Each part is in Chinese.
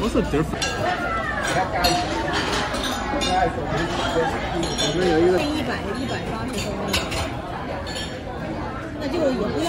What's the difference? 我们有一个一百一百八十分，那就也不要。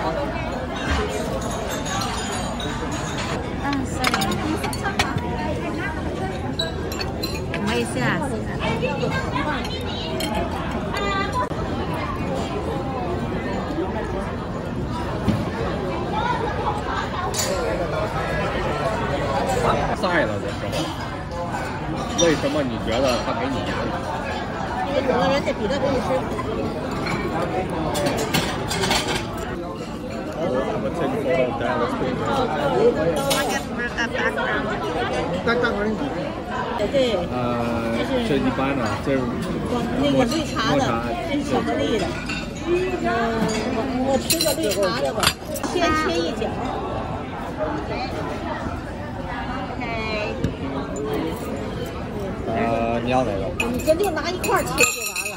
唔好意思啊。晒了的时候，为什么你觉得他给你压力？因为可能人家比他给你吃。对，呃，这一般的，这是那个绿茶的茶，这是巧克力的。嗯，我我吃个绿茶的吧，先切一角。呃，你要哪个？你这就拿一块切就完了。